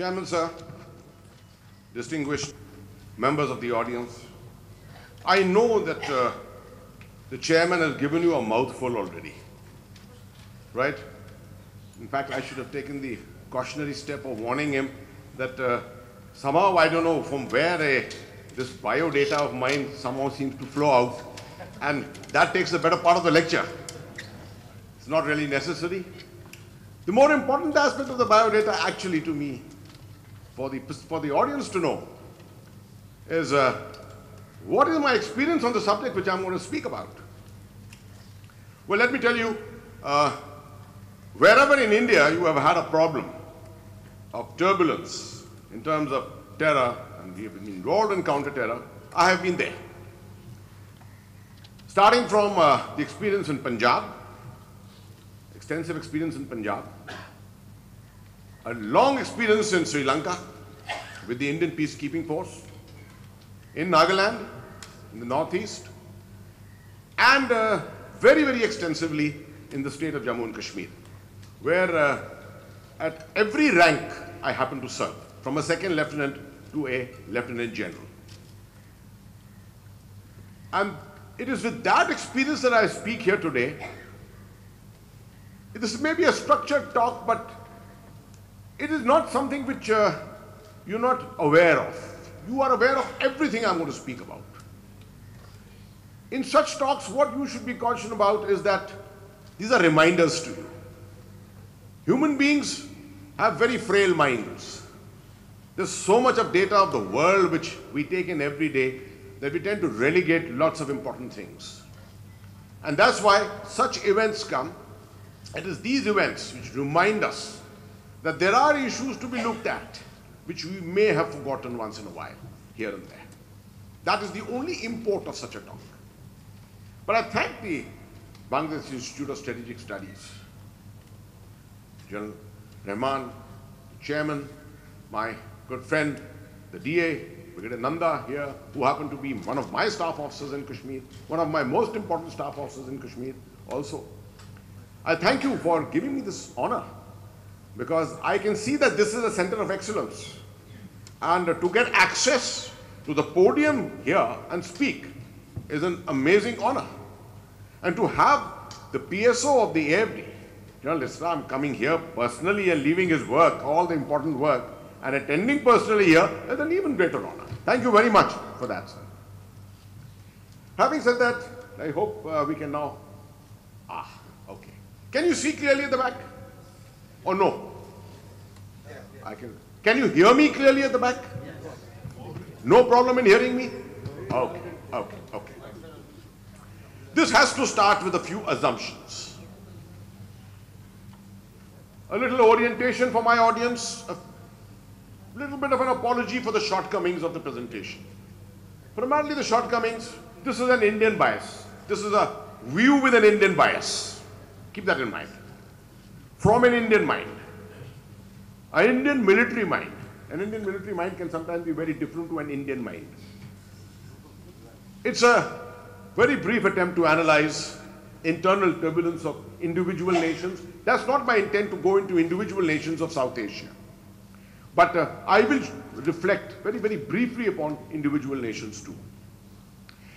Chairman, sir, distinguished members of the audience, I know that uh, the chairman has given you a mouthful already, right? In fact, I should have taken the cautionary step of warning him that uh, somehow, I don't know from where a, this bio data of mine somehow seems to flow out, and that takes the better part of the lecture. It's not really necessary. The more important aspect of the biodata actually to me, for the, for the audience to know, is uh, what is my experience on the subject which I'm going to speak about. Well, let me tell you, uh, wherever in India you have had a problem of turbulence in terms of terror, and we have been involved in counter-terror, I have been there. Starting from uh, the experience in Punjab, extensive experience in Punjab, a long experience in Sri Lanka with the Indian peacekeeping force, in Nagaland, in the northeast, and uh, very, very extensively in the state of Jammu and Kashmir, where uh, at every rank I happen to serve, from a second lieutenant to a lieutenant general. And it is with that experience that I speak here today. This may be a structured talk, but it is not something which uh, you're not aware of. You are aware of everything I'm going to speak about. In such talks, what you should be conscious about is that these are reminders to you. Human beings have very frail minds. There's so much of data of the world which we take in every day that we tend to relegate lots of important things. And that's why such events come. It is these events which remind us that there are issues to be looked at which we may have forgotten once in a while, here and there. That is the only import of such a talk. But I thank the Bangladesh Institute of Strategic Studies, General Rahman, Chairman, my good friend, the DA, Brigadier Nanda here, who happened to be one of my staff officers in Kashmir, one of my most important staff officers in Kashmir also. I thank you for giving me this honor because I can see that this is a center of excellence. And to get access to the podium here and speak is an amazing honor. And to have the PSO of the AFD, General Islam, coming here personally and leaving his work, all the important work, and attending personally here is an even greater honor. Thank you very much for that, sir. Having said that, I hope uh, we can now. Ah, okay. Can you see clearly at the back? Or no? I can. Can you hear me clearly at the back? No problem in hearing me? Okay, okay, okay. This has to start with a few assumptions. A little orientation for my audience, a little bit of an apology for the shortcomings of the presentation. Primarily the shortcomings, this is an Indian bias. This is a view with an Indian bias. Keep that in mind. From an Indian mind. An Indian military mind. An Indian military mind can sometimes be very different to an Indian mind. It's a very brief attempt to analyze internal turbulence of individual nations. That's not my intent to go into individual nations of South Asia. But uh, I will reflect very, very briefly upon individual nations too.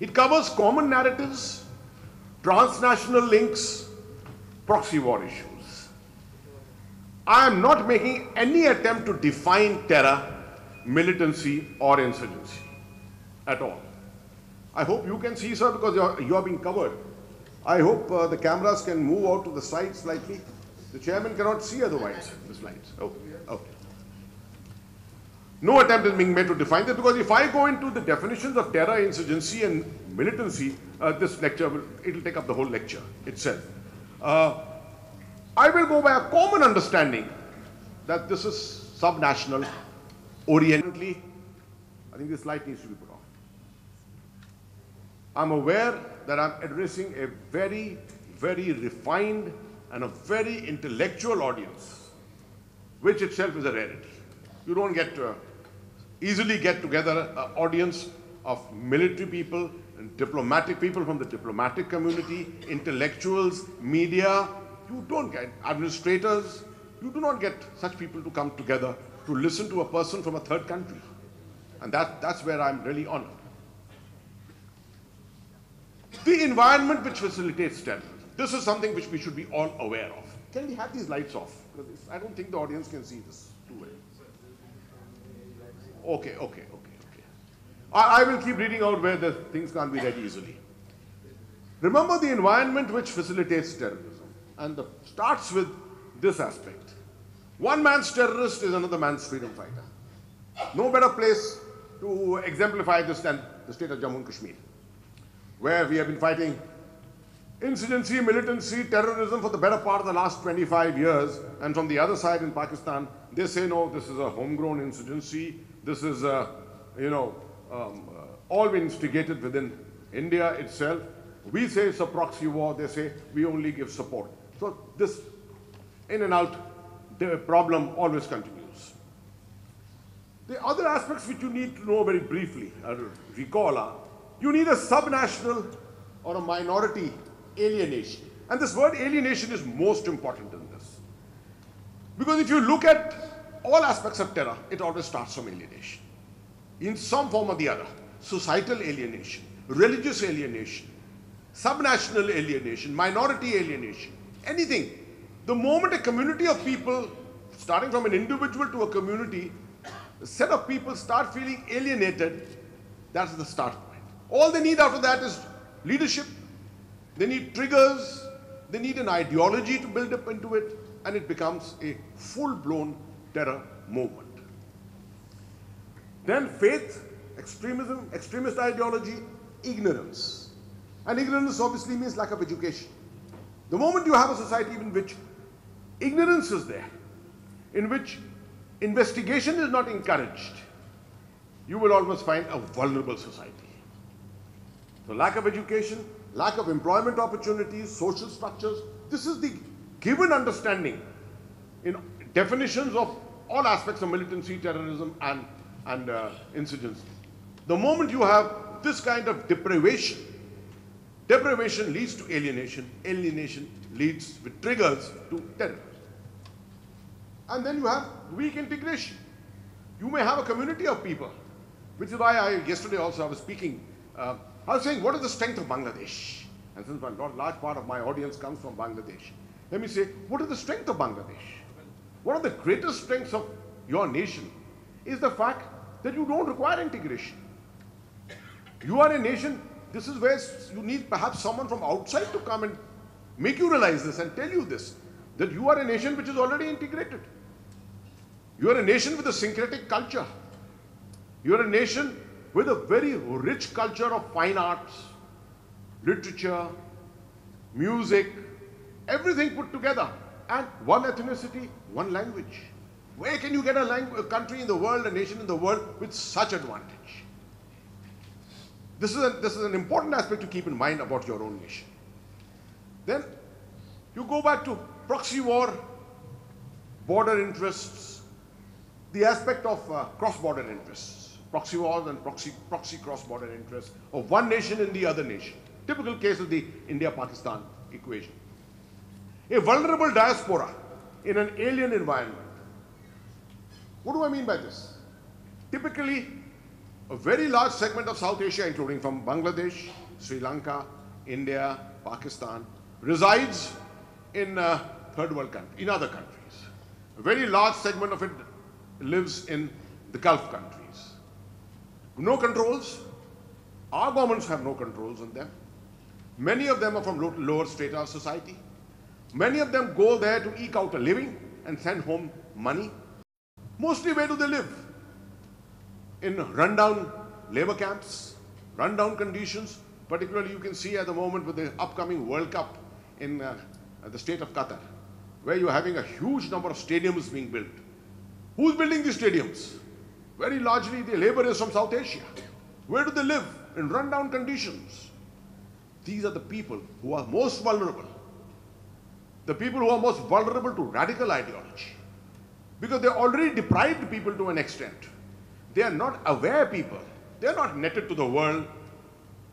It covers common narratives, transnational links, proxy war issues. I am not making any attempt to define terror, militancy, or insurgency at all. I hope you can see, sir, because you're, being covered. I hope uh, the cameras can move out to the side slightly. The chairman cannot see otherwise, the slides. Oh, okay. No attempt is being made to define this because if I go into the definitions of terror, insurgency, and militancy, uh, this lecture will it'll take up the whole lecture itself. Uh, I will go by a common understanding that this is subnational, orientally. I think this light needs to be put on. I'm aware that I'm addressing a very, very refined and a very intellectual audience, which itself is a rarity. You don't get to easily get together an audience of military people and diplomatic people from the diplomatic community, intellectuals, media. You don't get administrators, you do not get such people to come together to listen to a person from a third country. And that, that's where I'm really honored. The environment which facilitates terrorism. This is something which we should be all aware of. Can we have these lights off? Because I don't think the audience can see this too well. Okay, okay, okay, okay. I, I will keep reading out where the things can't be read easily. Remember the environment which facilitates terrorism and the, starts with this aspect. One man's terrorist is another man's freedom fighter. No better place to exemplify this than the state of Jammu and Kashmir, where we have been fighting insurgency, militancy, terrorism for the better part of the last 25 years. And from the other side in Pakistan, they say, no, this is a homegrown insurgency. This is, a, you know, um, uh, all been instigated within India itself. We say it's a proxy war. They say we only give support. So this in and out, the problem always continues. The other aspects which you need to know very briefly, or recall are, you need a subnational or a minority alienation. And this word alienation is most important in this. Because if you look at all aspects of terror, it always starts from alienation. In some form or the other. Societal alienation, religious alienation, subnational alienation, minority alienation, anything. The moment a community of people, starting from an individual to a community, a set of people start feeling alienated, that's the start point. All they need after that is leadership, they need triggers, they need an ideology to build up into it, and it becomes a full-blown terror movement. Then faith, extremism, extremist ideology, ignorance. And ignorance obviously means lack of education. The moment you have a society in which ignorance is there, in which investigation is not encouraged, you will always find a vulnerable society. So lack of education, lack of employment opportunities, social structures, this is the given understanding in definitions of all aspects of militancy, terrorism, and, and uh, insurgency. The moment you have this kind of deprivation, deprivation leads to alienation, alienation leads with triggers to terrorism. And then you have weak integration. You may have a community of people, which is why I, yesterday also I was speaking, uh, I was saying, what is the strength of Bangladesh? And since a large part of my audience comes from Bangladesh, let me say, what is the strength of Bangladesh? One of the greatest strengths of your nation is the fact that you don't require integration. You are a nation, this is where you need perhaps someone from outside to come and make you realize this and tell you this, that you are a nation which is already integrated. You are a nation with a syncretic culture. You are a nation with a very rich culture of fine arts, literature, music, everything put together. And one ethnicity, one language. Where can you get a, a, country in the world, a nation in the world with such advantage? This is, a, this is an important aspect to keep in mind about your own nation. Then you go back to proxy war, border interests, the aspect of uh, cross-border interests, proxy wars and proxy, proxy cross-border interests of one nation in the other nation. Typical case of the India-Pakistan equation. A vulnerable diaspora in an alien environment. What do I mean by this? Typically, a very large segment of South Asia, including from Bangladesh, Sri Lanka, India, Pakistan, resides in uh, third world countries, in other countries. A very large segment of it lives in the Gulf countries. No controls. Our governments have no controls on them. Many of them are from lower strata of society. Many of them go there to eke out a living and send home money. Mostly where do they live? In rundown labor camps, rundown conditions. Particularly you can see at the moment with the upcoming World Cup in uh, the state of Qatar, where you're having a huge number of stadiums being built. Who's building these stadiums? Very largely the laborers from South Asia. Where do they live? In rundown conditions. These are the people who are most vulnerable. The people who are most vulnerable to radical ideology. Because they're already deprived people to an extent. They are not aware people. They're not netted to the world.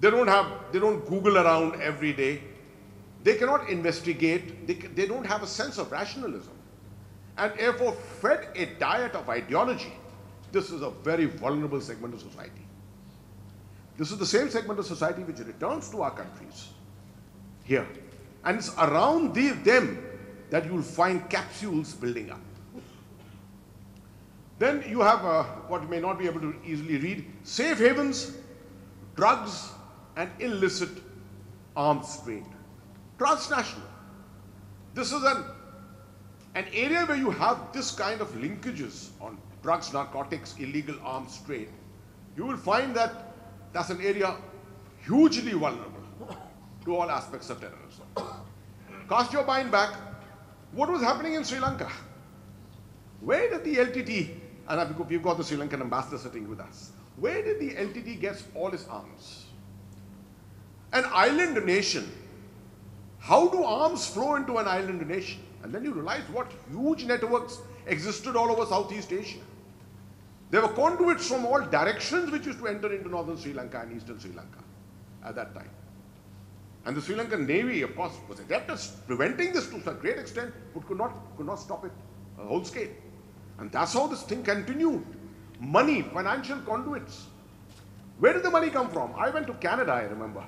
They don't have, they don't Google around every day. They cannot investigate. They, they don't have a sense of rationalism. and therefore fed a diet of ideology, this is a very vulnerable segment of society. This is the same segment of society which returns to our countries here. And it's around the, them that you'll find capsules building up. Then you have uh, what you may not be able to easily read safe havens, drugs, and illicit arms trade. Transnational. This is an, an area where you have this kind of linkages on drugs, narcotics, illegal arms trade. You will find that that's an area hugely vulnerable to all aspects of terrorism. Cast your mind back. What was happening in Sri Lanka? Where did the LTT, and we've got the Sri Lankan ambassador sitting with us, where did the LTT get all its arms? An island nation. How do arms flow into an island nation? And then you realize what huge networks existed all over Southeast Asia. There were conduits from all directions which used to enter into northern Sri Lanka and eastern Sri Lanka at that time. And the Sri Lankan Navy, of course, was adept at preventing this to a great extent, but could not, could not stop it a whole scale. And that's how this thing continued. Money, financial conduits. Where did the money come from? I went to Canada, I remember.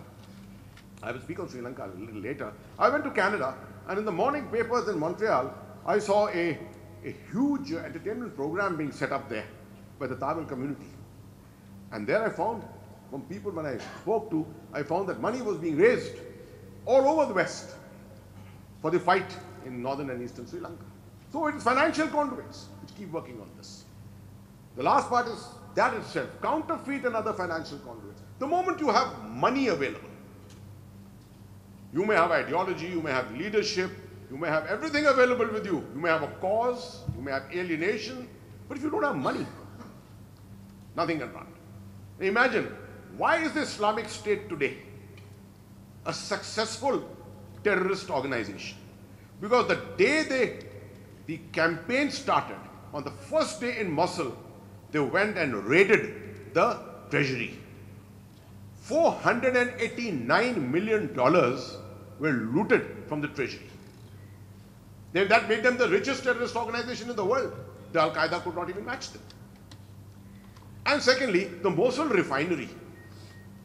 I will speak on Sri Lanka a little later. I went to Canada, and in the morning papers in Montreal, I saw a, a huge entertainment program being set up there by the Tamil community. And there I found, from people when I spoke to, I found that money was being raised all over the West for the fight in northern and eastern Sri Lanka. So it is financial conduits which keep working on this. The last part is that itself, counterfeit and other financial conduits. The moment you have money available, you may have ideology, you may have leadership, you may have everything available with you. You may have a cause, you may have alienation, but if you don't have money, nothing can run. Imagine, why is the Islamic State today a successful terrorist organization? Because the day they, the campaign started, on the first day in Mosul, they went and raided the treasury. $489 million were looted from the treasury. They, that made them the richest terrorist organization in the world. The Al Qaeda could not even match them. And secondly, the Mosul refinery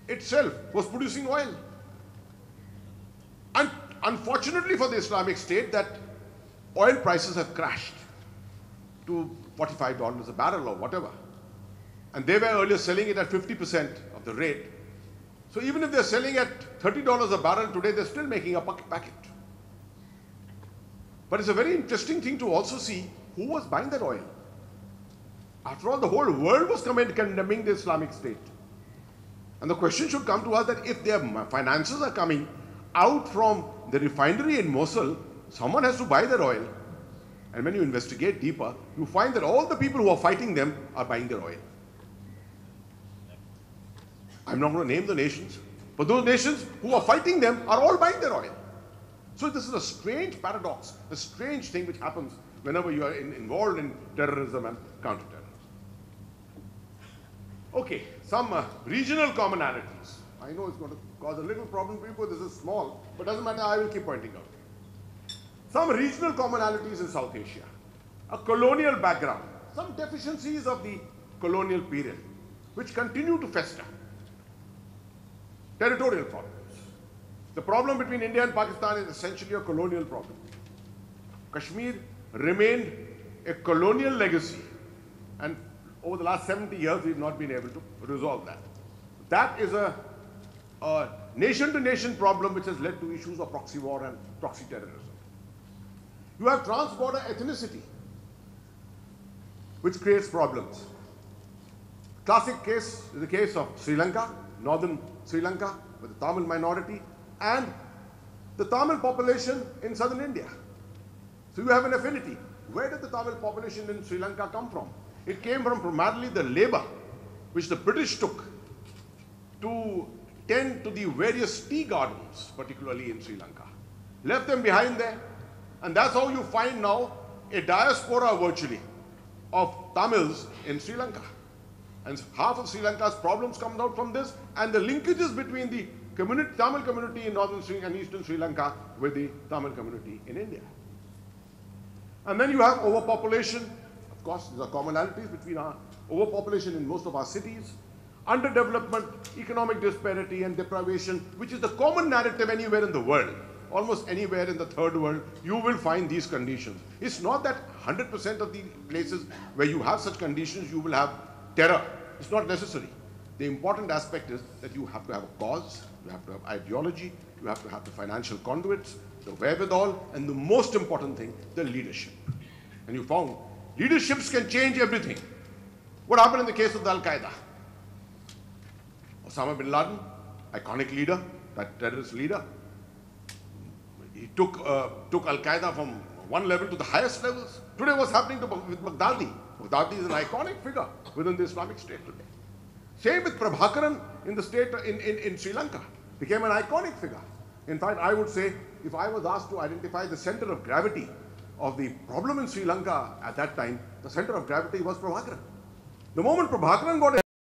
itself was producing oil. And unfortunately for the Islamic State, that oil prices have crashed to $45 a barrel or whatever. And they were earlier selling it at 50% of the rate. So even if they're selling at $30 a barrel today, they're still making a packet. But it's a very interesting thing to also see who was buying that oil. After all, the whole world was condemning the Islamic State. And the question should come to us that if their finances are coming out from the refinery in Mosul, someone has to buy their oil. And when you investigate deeper, you find that all the people who are fighting them are buying their oil. I'm not going to name the nations, but those nations who are fighting them are all buying their oil. So this is a strange paradox, a strange thing which happens whenever you are in, involved in terrorism and counterterrorism. Okay, some uh, regional commonalities. I know it's going to cause a little problem for you because this is small, but doesn't matter, I will keep pointing out. Some regional commonalities in South Asia, a colonial background, some deficiencies of the colonial period, which continue to fester. Territorial problems. The problem between India and Pakistan is essentially a colonial problem. Kashmir remained a colonial legacy and over the last 70 years, we've not been able to resolve that. That is a, a nation-to-nation problem which has led to issues of proxy war and proxy terrorism. You have trans-border ethnicity, which creates problems. Classic case is the case of Sri Lanka, northern Sri Lanka, with the Tamil minority, and the Tamil population in southern India. So you have an affinity. Where did the Tamil population in Sri Lanka come from? It came from primarily the labor which the British took to tend to the various tea gardens, particularly in Sri Lanka. Left them behind there, and that's how you find now a diaspora virtually of Tamils in Sri Lanka. And half of Sri Lanka's problems come out from this, and the linkages between the community, Tamil community in northern Sri and eastern Sri Lanka with the Tamil community in India. And then you have overpopulation. Of course, there are commonalities between our overpopulation in most of our cities, underdevelopment, economic disparity and deprivation, which is the common narrative anywhere in the world. Almost anywhere in the third world, you will find these conditions. It's not that 100% of the places where you have such conditions, you will have terror. It's not necessary. The important aspect is that you have to have a cause, you have to have ideology, you have to have the financial conduits, the wherewithal, and the most important thing, the leadership. And you found leaderships can change everything. What happened in the case of the Al Qaeda? Osama bin Laden, iconic leader, that terrorist leader, he took, uh, took Al Qaeda from one level to the highest levels. Today, what's happening to, with Baghdadi? Baghdadi is an iconic figure within the Islamic State today. Same with Prabhakaran in the state in, in, in Sri Lanka, became an iconic figure. In fact, I would say if I was asked to identify the center of gravity of the problem in Sri Lanka at that time, the center of gravity was Prabhakaran. The moment Prabhakaran got